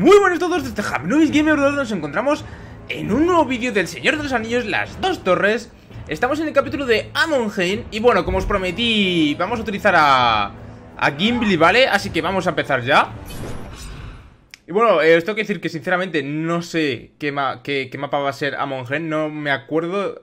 Muy buenos a todos, desde Hamnovis Gamer nos encontramos en un nuevo vídeo del Señor de los Anillos, Las Dos Torres Estamos en el capítulo de Amonheim Y bueno, como os prometí, vamos a utilizar a, Gimli, ¿vale? Así que vamos a empezar ya Y bueno, eh, os tengo que decir que sinceramente no sé qué, qué, mapa va a ser Amonheim No me acuerdo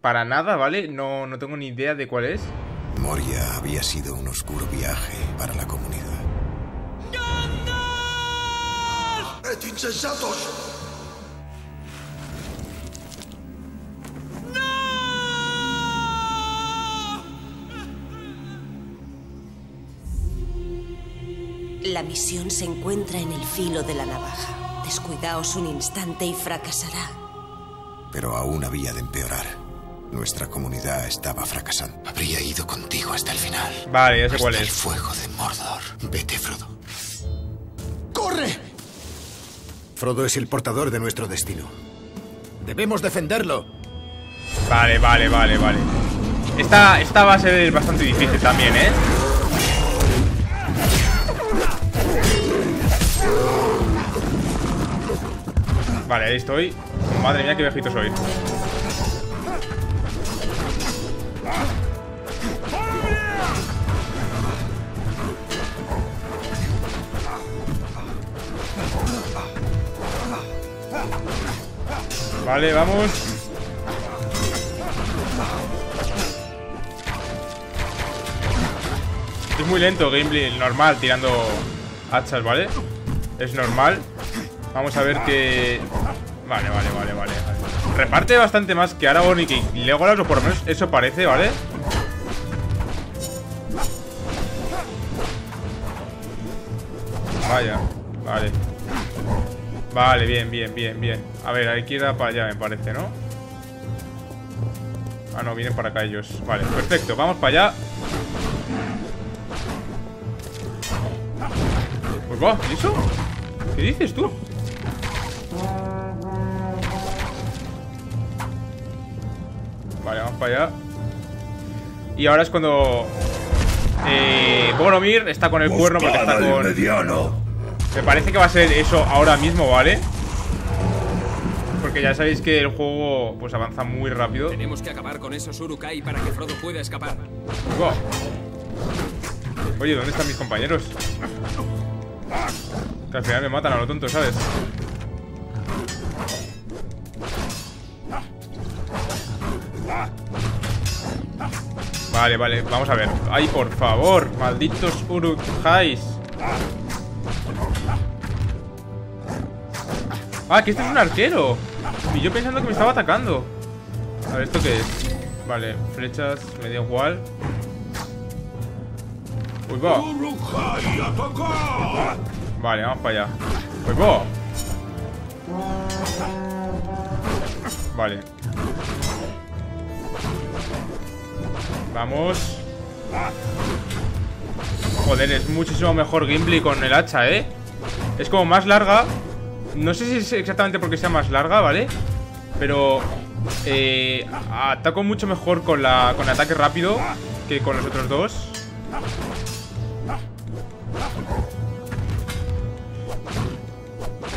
para nada, ¿vale? No, no tengo ni idea de cuál es Moria había sido un oscuro viaje para la comunidad insensatos! La misión se encuentra en el filo de la navaja. Descuidaos un instante y fracasará. Pero aún había de empeorar. Nuestra comunidad estaba fracasando. Habría ido contigo hasta el final. Vale, ya sé cuál es. El fuego de Mordor. Vete, Frodo. ¡Corre! Frodo es el portador de nuestro destino. Debemos defenderlo. Vale, vale, vale, vale. Esta, esta va a ser bastante difícil también, ¿eh? Vale, ahí estoy. Madre mía, qué viejito soy. Vale, vamos. Es muy lento gameplay normal tirando hachas, ¿vale? Es normal. Vamos a ver que... Vale, vale, vale, vale. Reparte bastante más que Aragorn y que Legolas O por lo menos eso parece, ¿vale? Vaya, vale Vale, bien, bien, bien, bien A ver, hay que ir para allá, me parece, ¿no? Ah, no, vienen para acá ellos Vale, perfecto, vamos para allá Pues va, ¿y eso? ¿Qué dices tú? Vale, vamos para allá Y ahora es cuando eh, Boromir está con el cuerno porque está con... Mediano. Me parece que va a ser eso ahora mismo, ¿vale? Porque ya sabéis que el juego pues avanza muy rápido Tenemos que acabar con esos Urukai para que Frodo pueda escapar Oye, ¿dónde están mis compañeros? Que al final me matan a lo tonto, ¿sabes? Vale, vale, vamos a ver Ay, por favor, malditos Urukais Ah, que este es un arquero. Y yo pensando que me estaba atacando. A ver, ¿esto qué es? Vale, flechas, medio igual Uy, va. Vale, vamos para allá. Uy, va. Vale. Vamos Joder, es muchísimo mejor Gimli con el hacha, ¿eh? Es como más larga no sé si es exactamente porque sea más larga, ¿vale? Pero eh, ataco mucho mejor con, la, con ataque rápido que con los otros dos.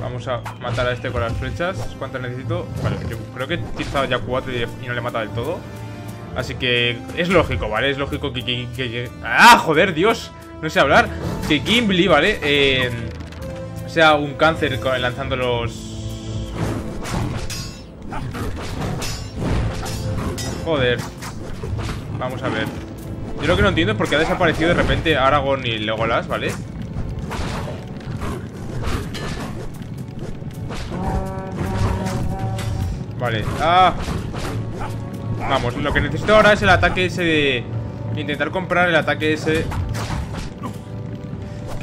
Vamos a matar a este con las flechas. ¿Cuántas necesito? Vale, yo creo que he utilizado ya cuatro y, no le he matado del todo. Así que es lógico, ¿vale? Es lógico que... ¡Ah, joder, Dios! No sé hablar. Que Gimli, ¿vale? Eh, sea un cáncer lanzando los... Joder. Vamos a ver. Yo lo que no entiendo es por qué ha desaparecido de repente Aragorn y Legolas, ¿vale? Vale. ¡Ah! Vamos, lo que necesito ahora es el ataque ese de... Intentar comprar el ataque ese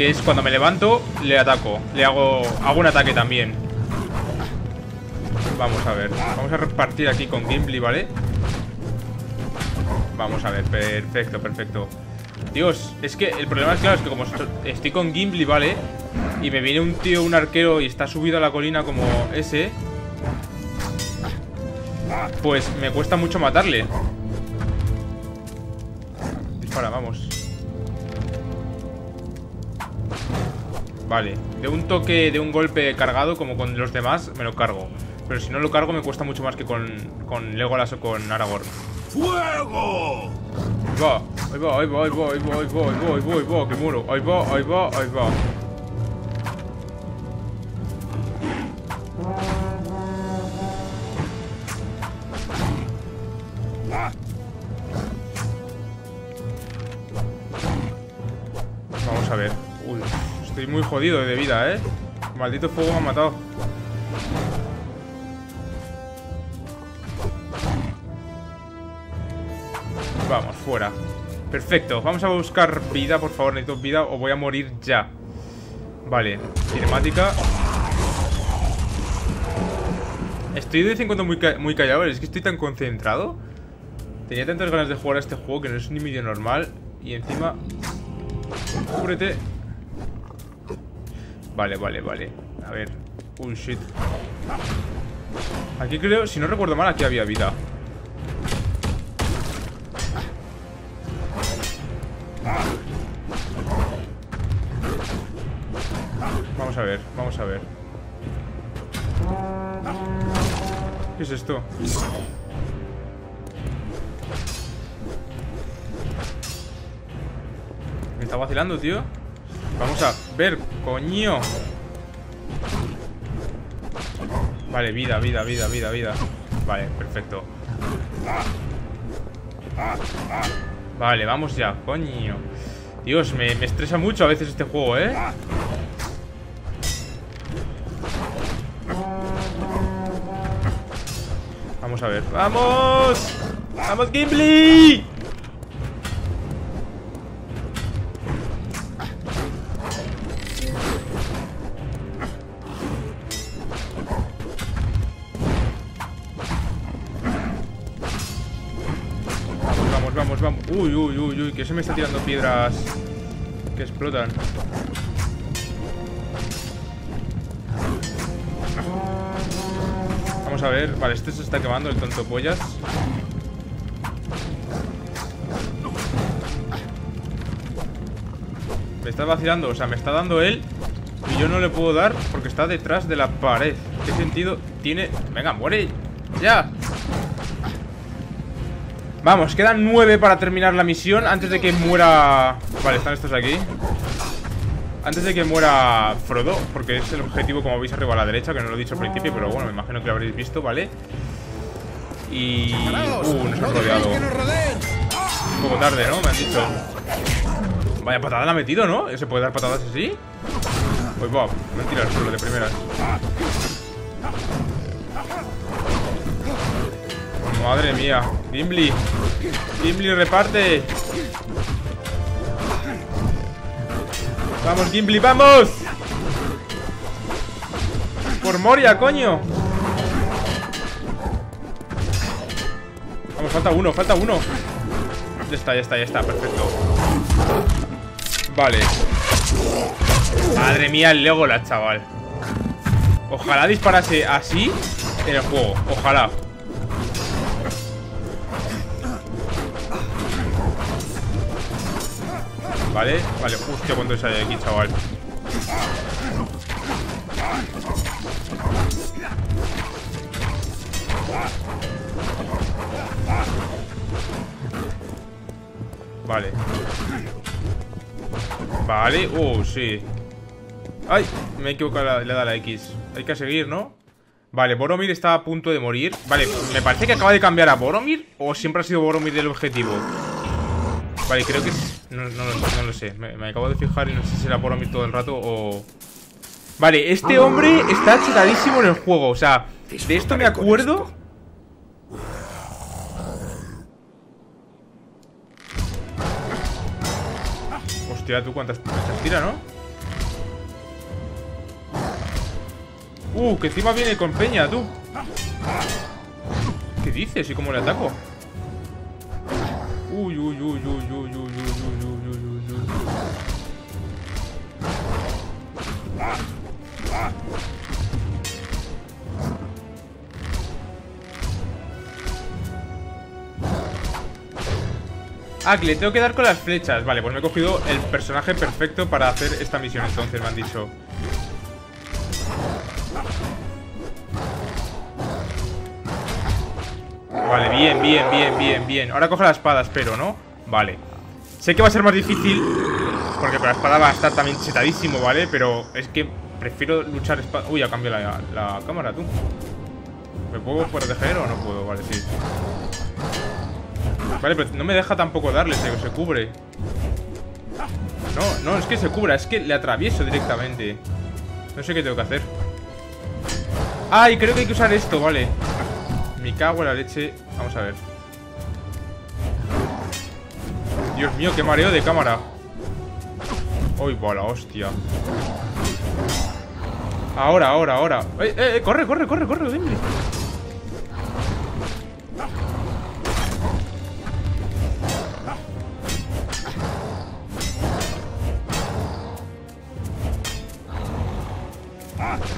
que es cuando me levanto, le ataco. Le hago, hago un ataque también. Vamos a ver. Vamos a repartir aquí con Gimli, ¿vale? Vamos a ver, perfecto, perfecto. Dios, es que el problema es claro Es que como estoy con Gimli, ¿vale? Y me viene un tío, un arquero Y está subido a la colina como ese Pues me cuesta mucho matarle. Dispara, vamos Vale, de un toque, de un golpe cargado Como con los demás, me lo cargo Pero si no lo cargo me cuesta mucho más que con, con Legolas o con Aragorn ¡Fuego! Ahí va, ahí va, ahí va, ahí va, ahí va, ahí va, ahí va, ahí va, ahí va, que muero Ahí va, ahí va, ahí va Vamos a ver Uy, estoy muy jodido de vida, ¿eh? Maldito fuego me ha matado. Vamos, fuera. Perfecto, vamos a buscar vida, por favor. Necesito vida o voy a morir ya. Vale, cinemática. Estoy de vez en cuando muy, muy callado. Es que estoy tan concentrado. Tenía tantas ganas de jugar a este juego Que no es ni medio normal. Y encima Cúbrete Vale, vale, vale. A ver Uy, shit. Aquí creo, si no recuerdo mal, aquí había vida. Vamos a ver, vamos a ver. ¿Qué es esto? Me está vacilando, tío Vamos a ver, coño Vale, vida, vida, vida, vida, vida Vale, perfecto Vale, vamos ya, coño Dios, me, me estresa mucho a veces este juego, ¿eh? Vamos a ver ¡Vamos! ¡Vamos, Gimli! Vamos, vamos, Uy, uy, uy, uy Que se me está tirando piedras Que explotan. Vamos a ver Vale, este se está quemando El tonto pollas. Me está vacilando O sea, me está dando él Y yo no le puedo dar Porque está detrás de la pared. ¿Qué sentido tiene? Venga, muere. Ya Vamos, quedan nueve para terminar la misión Antes de que muera... Vale, están estos aquí Antes de que muera Frodo Porque es el objetivo, como veis arriba a la derecha Que no lo he dicho al principio, pero bueno, me imagino que lo habréis visto, ¿vale? Y... Uh, nos han rodeado Un poco tarde, ¿no? Me han dicho Vaya patada la ha metido, ¿no? ¿Se puede dar patadas así? Pues va, me han tirado al suelo de primeras Madre mía. Gimli. Gimli reparte. Vamos Gimli, vamos. Por Moria, coño. Vamos, falta uno, falta uno. Ya está, ya está, ya está, perfecto. Vale. Madre mía el Legolas, chaval. Ojalá disparase así En el juego, ojalá Vale, vale, justo cuando sale aquí, chaval. Vale. Vale, oh, sí. Ay, me he equivocado, le dado la X. Hay que seguir, ¿no? Vale, Boromir está a punto de morir. Vale, me parece que acaba de cambiar a Boromir O siempre ha sido Boromir el objetivo. Vale, creo que... No, no, no lo sé me, me, acabo de fijar y no sé si será Boromir todo el rato o... Vale, este hombre está chetadísimo en el juego O sea, de esto me acuerdo Hostia, tú cuántas flechas tira, ¿no? Uh, que encima viene con peña, tú ¿Qué dices? ¿Y cómo le ataco? Uy, uy, uy, uy, uy, uy, uy, uy, uy, uy, uy. Ah, que le tengo que dar con las flechas Vale, pues me he cogido el personaje perfecto para hacer esta misión Entonces me han dicho Vale, bien, bien, bien, bien, bien. Ahora coge la espada, espero, ¿no? Vale. Sé que va a ser más difícil Porque con la espada va a estar también chetadísimo, ¿vale? Pero es que prefiero luchar espada. Uy, ha cambiado la, cámara, tú. ¿Me puedo proteger o no puedo? Vale, sí. Vale, pero no me deja tampoco darle, se, se cubre. No, no, es que se cubra Es que le atravieso directamente. No sé qué tengo que hacer. Ay, creo que hay que usar esto, vale Me cago en la leche. Vamos a ver. Dios mío, qué mareo de cámara. Uy, la hostia. Ahora, ahora, ahora. Eh, eh, eh, corre, corre, corre, corre, dime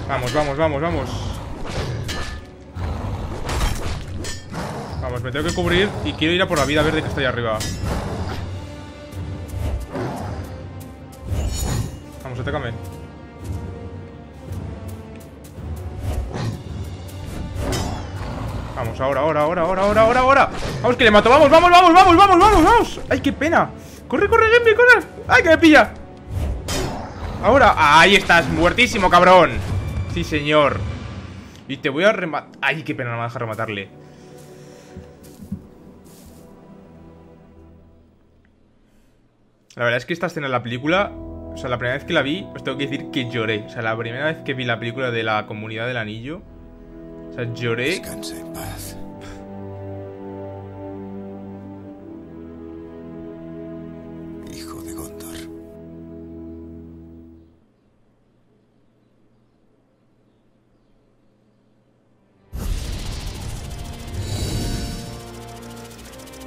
Vamos, vamos, vamos, vamos me tengo que cubrir Y quiero ir a por la vida verde que está ahí arriba. Vamos, atácame Vamos, ahora, ahora, ahora, ahora, ahora, ahora, ahora. Vamos, que le mato, vamos, vamos, vamos, vamos, vamos, vamos, vamos. Ay, qué pena. Corre, corre, Gembi, corre. Ay, que me pilla. Ahora, ahí estás, muertísimo, cabrón. Sí, señor. Y te voy a rematar Ay, qué pena, no me deja rematarle La verdad es que esta escena en la película O sea, la primera vez que la vi Os tengo que decir que lloré O sea, la primera vez que vi la película de la Comunidad del Anillo O sea, lloré Descansa en paz. Hijo de Gondor.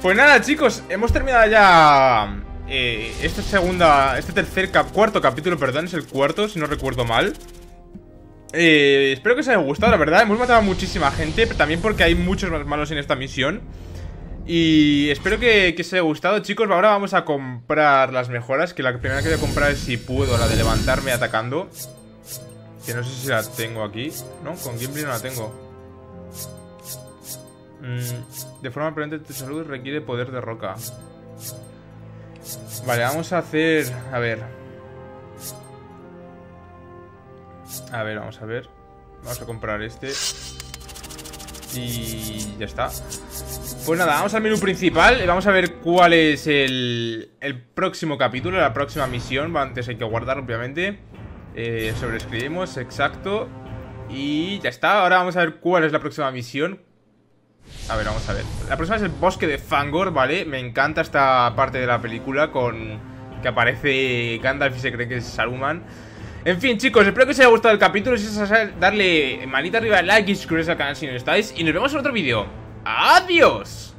Pues nada, chicos, hemos terminado ya eh, esta segunda, este tercer, cuarto capítulo, perdón, es el cuarto, si no recuerdo mal. Eh, espero que os haya gustado, la verdad, hemos matado a muchísima gente, también porque hay muchos más malos en esta misión. Y espero que, que os haya gustado, chicos. Ahora vamos a comprar las mejoras, que la primera que voy a comprar es si puedo, la de levantarme atacando. Que no sé si la tengo aquí, ¿no? Con Gimli no la tengo. Mm, de forma permanente tu salud requiere poder de roca. Vale, vamos a hacer... A ver. A ver, vamos a ver. Vamos a comprar este. Y ya está. Pues nada, vamos al menú principal. Vamos a ver cuál es el, el próximo capítulo, la próxima misión. Antes hay que guardar, obviamente. Eh, sobreescribimos, exacto. Y ya está. Ahora vamos a ver cuál es la próxima misión. A ver, vamos a ver. La próxima es el bosque de Fangor, ¿vale? Me encanta esta parte de la película con que aparece Gandalf y se cree que es Saruman. En fin, chicos, espero que os haya gustado el capítulo. Si es así, darle manita arriba, like y suscribiros al canal si no estáis. Y nos vemos en otro vídeo. ¡Adiós!